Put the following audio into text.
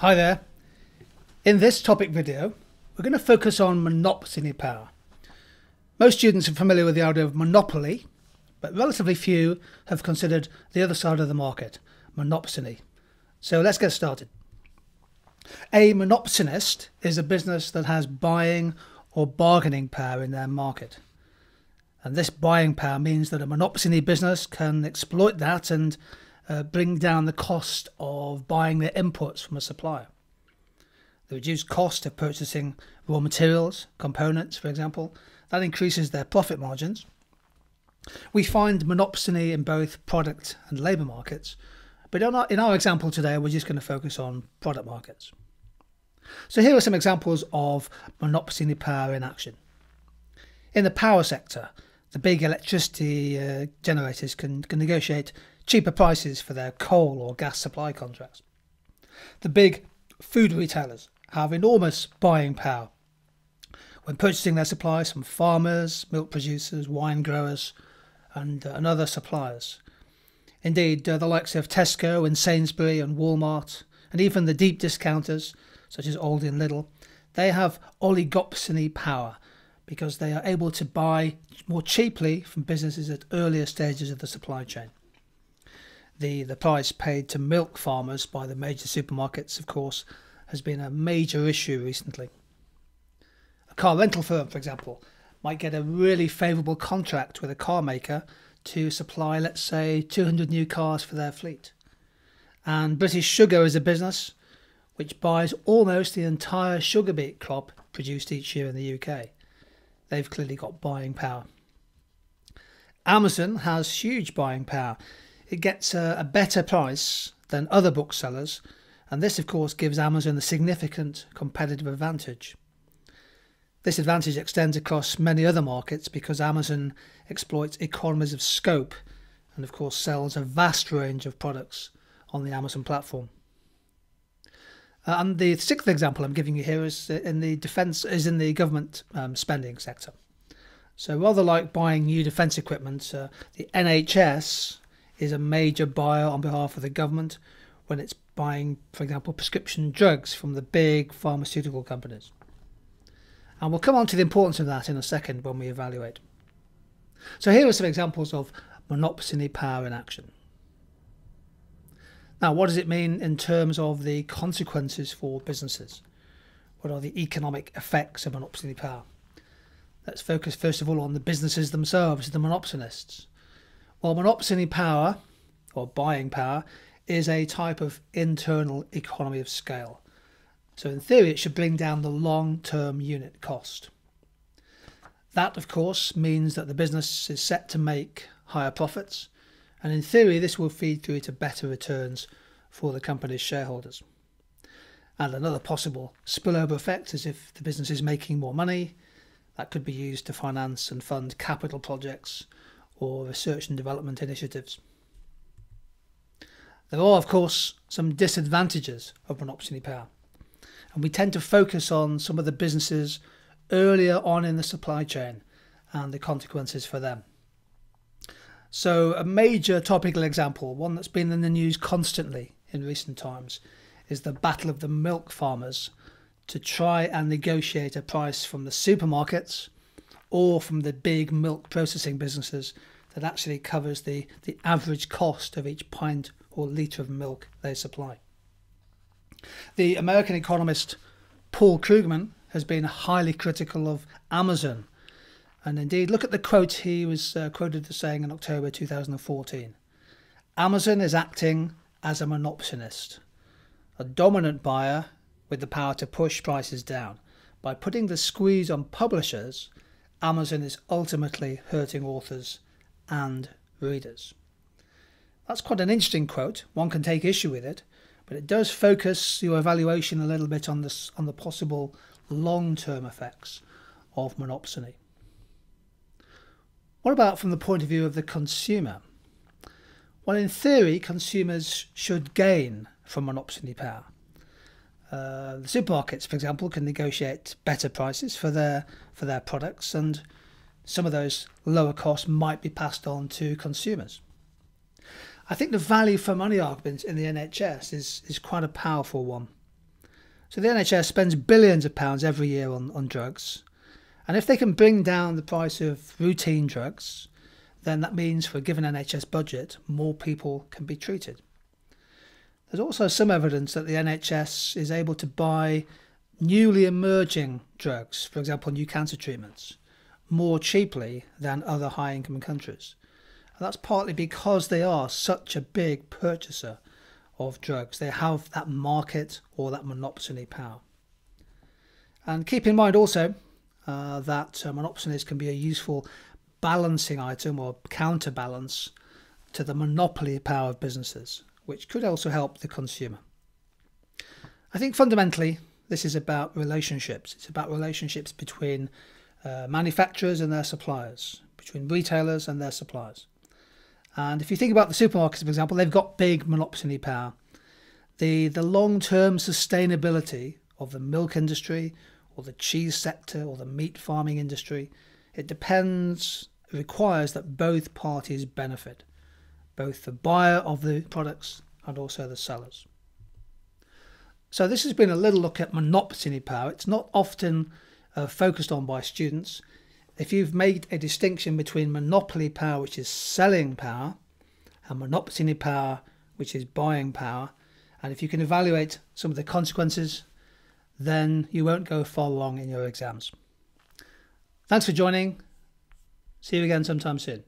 Hi there. In this topic video, we're going to focus on monopsony power. Most students are familiar with the idea of monopoly, but relatively few have considered the other side of the market, monopsony. So let's get started. A monopsonist is a business that has buying or bargaining power in their market. And this buying power means that a monopsony business can exploit that and uh, bring down the cost of buying their inputs from a supplier. The reduced cost of purchasing raw materials, components, for example, that increases their profit margins. We find monopsony in both product and labour markets, but in our, in our example today, we're just going to focus on product markets. So here are some examples of monopsony power in action. In the power sector, the big electricity uh, generators can, can negotiate cheaper prices for their coal or gas supply contracts. The big food retailers have enormous buying power when purchasing their supplies from farmers, milk producers, wine growers, and, uh, and other suppliers. Indeed, uh, the likes of Tesco and Sainsbury and Walmart, and even the deep discounters such as Aldi and Lidl, they have oligopsony power because they are able to buy more cheaply from businesses at earlier stages of the supply chain. The, the price paid to milk farmers by the major supermarkets, of course, has been a major issue recently. A car rental firm, for example, might get a really favourable contract with a car maker to supply, let's say, 200 new cars for their fleet. And British Sugar is a business which buys almost the entire sugar beet crop produced each year in the UK they've clearly got buying power. Amazon has huge buying power. It gets a, a better price than other booksellers, and this, of course, gives Amazon a significant competitive advantage. This advantage extends across many other markets because Amazon exploits economies of scope and, of course, sells a vast range of products on the Amazon platform. Uh, and the sixth example I'm giving you here is in the defence is in the government um, spending sector. So rather like buying new defence equipment, uh, the NHS is a major buyer on behalf of the government when it's buying, for example, prescription drugs from the big pharmaceutical companies. And we'll come on to the importance of that in a second when we evaluate. So here are some examples of monopsony power in action. Now, what does it mean in terms of the consequences for businesses? What are the economic effects of monopsony power? Let's focus first of all on the businesses themselves, the monopsonists. Well, monopsony power, or buying power, is a type of internal economy of scale. So, in theory, it should bring down the long term unit cost. That, of course, means that the business is set to make higher profits and in theory, this will feed through to better returns for the company's shareholders. And another possible spillover effect is if the business is making more money, that could be used to finance and fund capital projects or research and development initiatives. There are, of course, some disadvantages of monopsony power, and we tend to focus on some of the businesses earlier on in the supply chain and the consequences for them. So, a major topical example, one that's been in the news constantly in recent times, is the battle of the milk farmers to try and negotiate a price from the supermarkets or from the big milk processing businesses that actually covers the, the average cost of each pint or litre of milk they supply. The American economist Paul Krugman has been highly critical of Amazon and indeed, look at the quote he was uh, quoted as saying in October 2014 Amazon is acting as a monopsonist, a dominant buyer with the power to push prices down. By putting the squeeze on publishers, Amazon is ultimately hurting authors and readers. That's quite an interesting quote. One can take issue with it, but it does focus your evaluation a little bit on, this, on the possible long term effects of monopsony. What about from the point of view of the consumer? Well, in theory, consumers should gain from monopsony power. Uh, the supermarkets, for example, can negotiate better prices for their for their products, and some of those lower costs might be passed on to consumers. I think the value for money argument in the NHS is is quite a powerful one. So the NHS spends billions of pounds every year on, on drugs. And if they can bring down the price of routine drugs, then that means for a given NHS budget, more people can be treated. There's also some evidence that the NHS is able to buy newly emerging drugs, for example, new cancer treatments, more cheaply than other high income countries. And that's partly because they are such a big purchaser of drugs. They have that market or that monopsony power. And keep in mind also uh, that monopsonies can be a useful balancing item or counterbalance to the monopoly power of businesses, which could also help the consumer. I think fundamentally, this is about relationships. It's about relationships between uh, manufacturers and their suppliers, between retailers and their suppliers. And if you think about the supermarkets, for example, they've got big monopsony power. The, the long term sustainability of the milk industry or the cheese sector or the meat farming industry, it depends, it requires that both parties benefit, both the buyer of the products and also the sellers. So this has been a little look at monopsony power. It's not often uh, focused on by students. If you've made a distinction between monopoly power, which is selling power, and monopsony power, which is buying power, and if you can evaluate some of the consequences, then you won't go far wrong in your exams. Thanks for joining. See you again sometime soon.